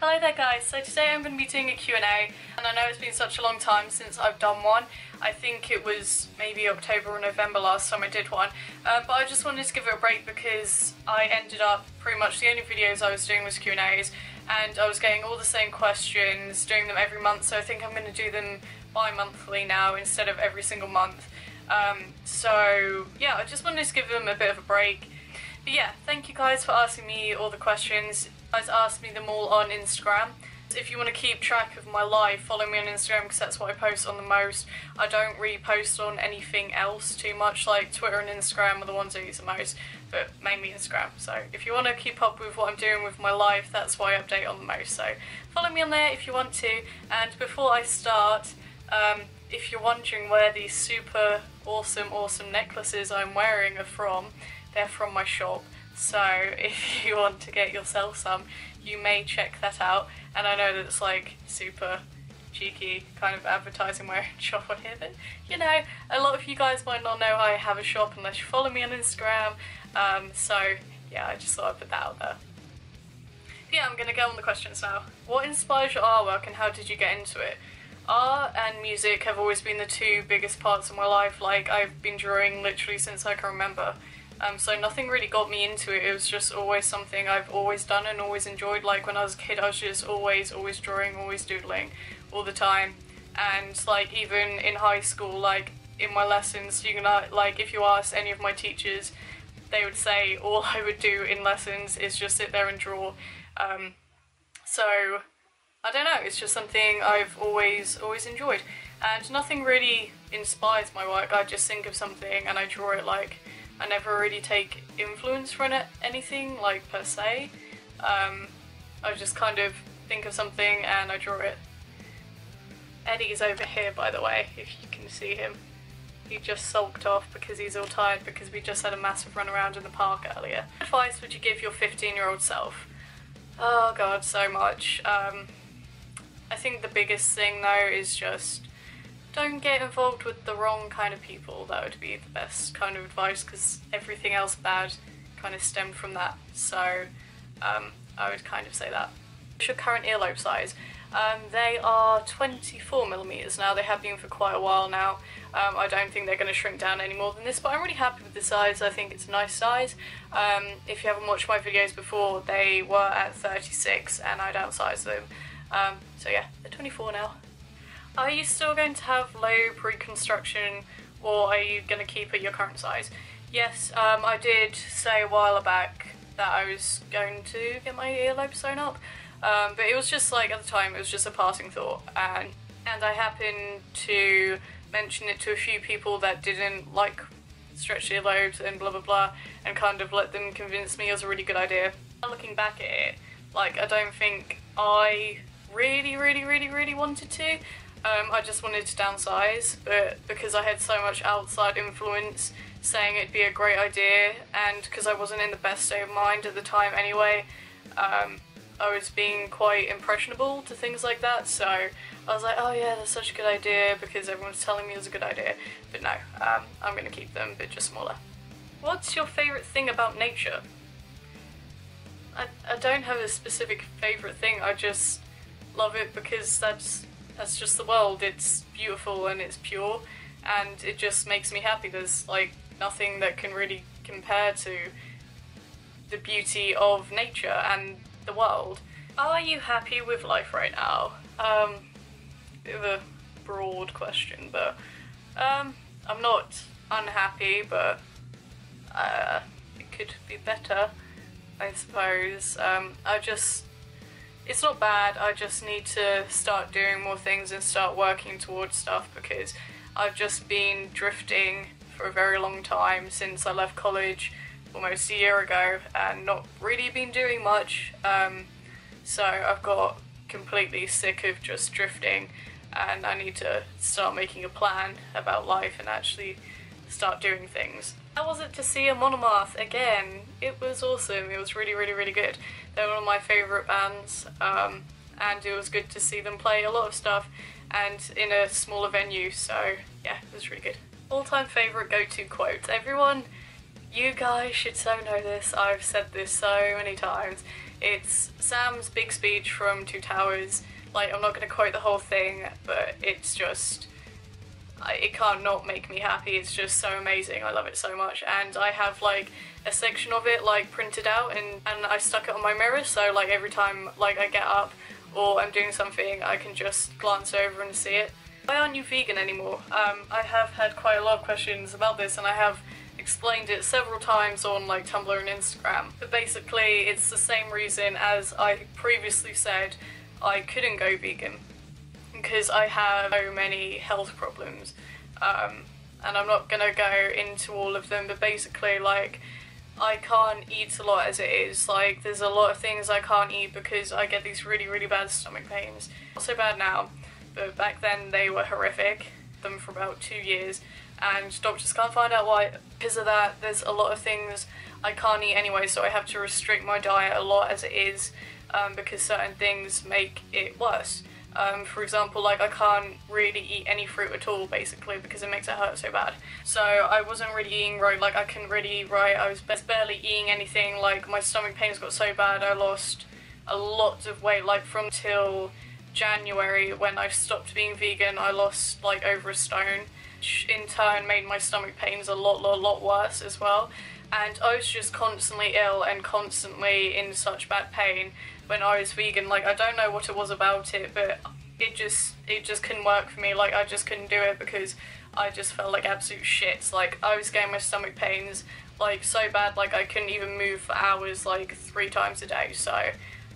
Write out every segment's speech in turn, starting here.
Hi there guys, so today I'm going to be doing a Q&A and I know it's been such a long time since I've done one. I think it was maybe October or November last time I did one, uh, but I just wanted to give it a break because I ended up pretty much the only videos I was doing was Q&As and I was getting all the same questions, doing them every month, so I think I'm going to do them bi-monthly now instead of every single month. Um, so yeah, I just wanted to give them a bit of a break. But yeah, thank you guys for asking me all the questions guys asked me them all on Instagram. If you want to keep track of my life, follow me on Instagram because that's what I post on the most. I don't really post on anything else too much, like Twitter and Instagram are the ones I use the most, but mainly Instagram. So if you want to keep up with what I'm doing with my life, that's why I update on the most. So follow me on there if you want to. And before I start, um, if you're wondering where these super awesome, awesome necklaces I'm wearing are from, they're from my shop. So if you want to get yourself some, you may check that out. And I know that it's like super cheeky kind of advertising my own shop on here, but you know, a lot of you guys might not know I have a shop unless you follow me on Instagram. Um, so yeah, I just thought I'd put that out there. Yeah, I'm gonna go on the questions now. What inspires your artwork and how did you get into it? Art and music have always been the two biggest parts of my life. Like, I've been drawing literally since I can remember. Um, so nothing really got me into it. It was just always something I've always done and always enjoyed. Like when I was a kid, I was just always, always drawing, always doodling, all the time. And like even in high school, like in my lessons, you know, like if you ask any of my teachers, they would say all I would do in lessons is just sit there and draw. Um, so I don't know. It's just something I've always, always enjoyed. And nothing really inspires my work. I just think of something and I draw it like I never really take influence from it, anything like per se. Um, I just kind of think of something and I draw it. Eddie's over here, by the way, if you can see him. He just sulked off because he's all tired because we just had a massive run around in the park earlier. What advice would you give your 15 year old self? Oh god, so much. Um, I think the biggest thing though is just don't get involved with the wrong kind of people. That would be the best kind of advice because everything else bad kind of stemmed from that. So um, I would kind of say that. What's your current earlobe size? Um, they are 24 millimeters now. They have been for quite a while now. Um, I don't think they're going to shrink down any more than this, but I'm really happy with the size. I think it's a nice size. Um, if you haven't watched my videos before, they were at 36 and I downsized them. Um, so yeah, they're 24 now. Are you still going to have lobe reconstruction or are you going to keep at your current size? Yes, um, I did say a while back that I was going to get my earlobe sewn up, um, but it was just like at the time it was just a passing thought, and and I happened to mention it to a few people that didn't like stretched earlobes and blah blah blah, and kind of let them convince me it was a really good idea. Looking back at it, like I don't think I really really really really wanted to. Um, I just wanted to downsize, but because I had so much outside influence saying it'd be a great idea, and because I wasn't in the best state of mind at the time anyway, um, I was being quite impressionable to things like that, so I was like, oh yeah, that's such a good idea because everyone's telling me it's a good idea. But no, um, I'm going to keep them, but just smaller. What's your favourite thing about nature? I, I don't have a specific favourite thing, I just love it because that's that's just the world. It's beautiful and it's pure, and it just makes me happy. There's like nothing that can really compare to the beauty of nature and the world. Are you happy with life right now? Um, bit of a broad question, but um, I'm not unhappy, but uh, it could be better, I suppose. Um, I just it's not bad. I just need to start doing more things and start working towards stuff because I've just been drifting for a very long time since I left college almost a year ago and not really been doing much. Um, so I've got completely sick of just drifting and I need to start making a plan about life and actually start doing things. How was it to see Amon Amarth again? It was awesome. It was really, really, really good. They're one of my favourite bands, um, and it was good to see them play a lot of stuff and in a smaller venue, so yeah, it was really good. All-time favourite go-to quote. Everyone, you guys should so know this, I've said this so many times. It's Sam's big speech from Two Towers. Like, I'm not going to quote the whole thing, but it's just. It can't not make me happy. It's just so amazing. I love it so much. And I have like a section of it like printed out and, and I stuck it on my mirror so like every time like I get up or I'm doing something I can just glance over and see it. Why aren't you vegan anymore? Um, I have had quite a lot of questions about this and I have explained it several times on like Tumblr and Instagram. But basically it's the same reason as I previously said I couldn't go vegan because I have so many health problems. Um, and I'm not gonna go into all of them, but basically, like, I can't eat a lot as it is. Like, there's a lot of things I can't eat because I get these really, really bad stomach pains. Not so bad now, but back then they were horrific. Them for about two years, and doctors can't find out why. Because of that, there's a lot of things I can't eat anyway, so I have to restrict my diet a lot as it is, um, because certain things make it worse. Um, for example, like I can't really eat any fruit at all, basically, because it makes it hurt so bad. So I wasn't really eating right, like I couldn't really eat right, I was barely eating anything, like my stomach pains got so bad I lost a lot of weight, like from till January when I stopped being vegan, I lost like over a stone, which in turn made my stomach pains a lot, lot, lot worse as well. And I was just constantly ill and constantly in such bad pain when I was vegan. Like I don't know what it was about it, but it just it just couldn't work for me. Like I just couldn't do it because I just felt like absolute shit. Like I was getting my stomach pains like so bad, like I couldn't even move for hours, like three times a day. So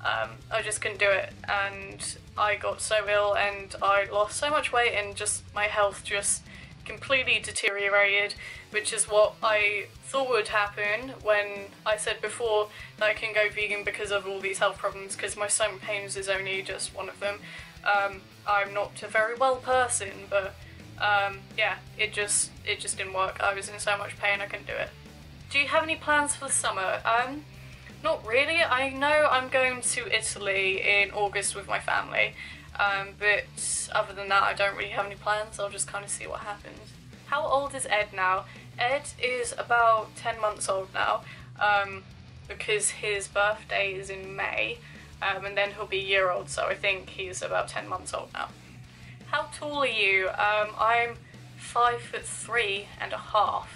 um, I just couldn't do it, and I got so ill, and I lost so much weight, and just my health just completely deteriorated, which is what I thought would happen when I said before that I can go vegan because of all these health problems, because my stomach pains is only just one of them. Um, I'm not a very well person, but um, yeah, it just it just didn't work. I was in so much pain I couldn't do it. Do you have any plans for the summer? Um, not really. I know I'm going to Italy in August with my family, um, but other than that, I don't really have any plans. I'll just kind of see what happens. How old is Ed now? Ed is about 10 months old now um, because his birthday is in May um, and then he'll be a year old, so I think he's about 10 months old now. How tall are you? Um, I'm 5 foot 3 and a half.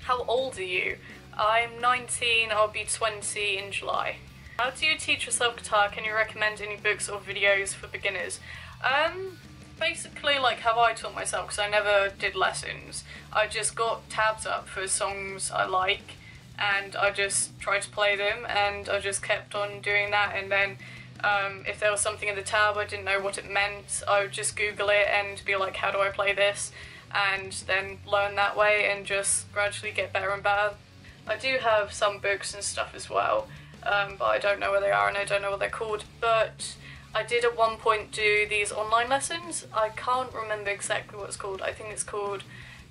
How old are you? I'm 19, I'll be 20 in July. How do you teach yourself guitar? Can you recommend any books or videos for beginners? Um, basically like how I taught myself because I never did lessons. I just got tabs up for songs I like and I just tried to play them and I just kept on doing that and then um, if there was something in the tab I didn't know what it meant I would just google it and be like how do I play this and then learn that way and just gradually get better and better. I do have some books and stuff as well um, but I don't know where they are and I don't know what they're called. But I did at one point do these online lessons. I can't remember exactly what it's called. I think it's called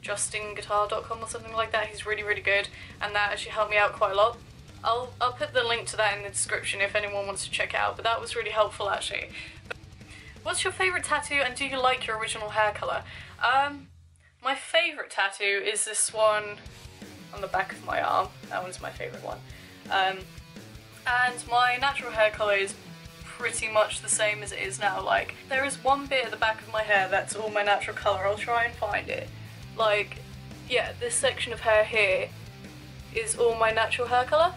justinguitar.com or something like that. He's really, really good, and that actually helped me out quite a lot. I'll, I'll put the link to that in the description if anyone wants to check it out, but that was really helpful actually. What's your favourite tattoo and do you like your original hair colour? Um, my favourite tattoo is this one on the back of my arm. That one's my favourite one. Um, and my natural hair colour is pretty much the same as it is now. Like, there is one bit at the back of my hair that's all my natural colour. I'll try and find it. Like, yeah, this section of hair here is all my natural hair colour.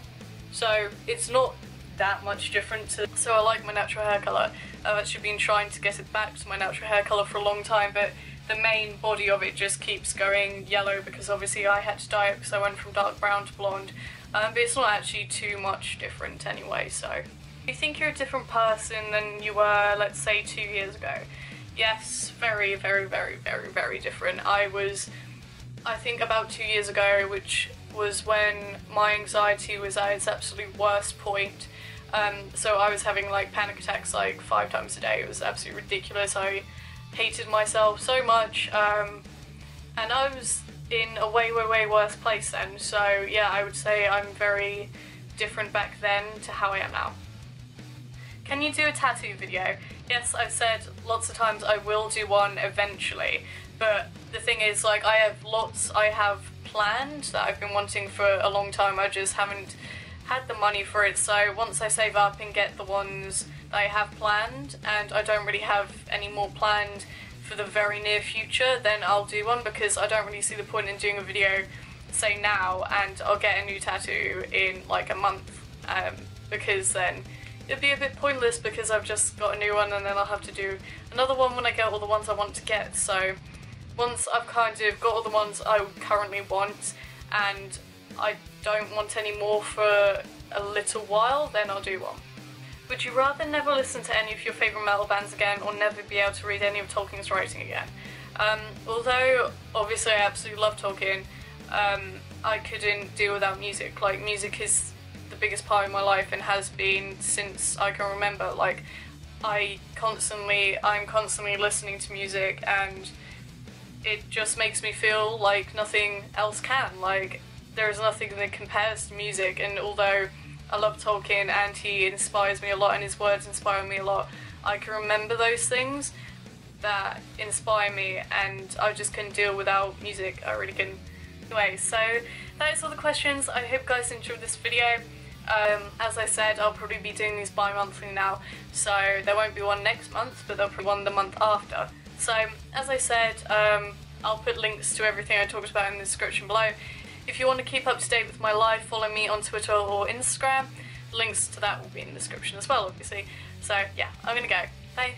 So it's not that much different to, so I like my natural hair colour. I've actually been trying to get it back to my natural hair colour for a long time, but the main body of it just keeps going yellow because obviously I had to dye it because I went from dark brown to blonde um, but it's not actually too much different anyway, so. Do you think you're a different person than you were, let's say, two years ago? Yes, very, very, very, very, very different. I was, I think, about two years ago, which was when my anxiety was at its absolute worst point. Um, so I was having like panic attacks like five times a day. It was absolutely ridiculous. I hated myself so much. Um, and I was in a way, way, way worse place then. So yeah, I would say I'm very different back then to how I am now. Can you do a tattoo video? Yes, I've said lots of times I will do one eventually, but the thing is, like, I have lots I have planned that I've been wanting for a long time. I just haven't had the money for it, so once I save up and get the ones that I have planned, and I don't really have any more planned for the very near future, then I'll do one because I don't really see the point in doing a video, say now, and I'll get a new tattoo in like a month, um, because then it'd be a bit pointless because I've just got a new one and then I'll have to do another one when I get all the ones I want to get. So once I've kind of got all the ones I currently want and I don't want any more for a little while, then I'll do one. Would you rather never listen to any of your favourite metal bands again or never be able to read any of Tolkien's writing again? Um, although, obviously, I absolutely love Tolkien, um, I couldn't deal without music. Like, music is the biggest part of my life and has been since I can remember. Like, I constantly, I'm constantly listening to music and it just makes me feel like nothing else can. Like, there is nothing that compares to music, and although I love Tolkien and he inspires me a lot and his words inspire me a lot, I can remember those things that inspire me and I just can deal without music. I really can. Anyway, so that is all the questions. I hope you guys enjoyed this video. Um, as I said, I'll probably be doing these bi-monthly now, so there won't be one next month, but there'll be one the month after. So, as I said, um, I'll put links to everything I talked about in the description below. If you want to keep up to date with my life, follow me on Twitter or Instagram. Links to that will be in the description as well, obviously. So yeah, I'm gonna go. Bye.